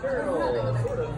Turtle, sort.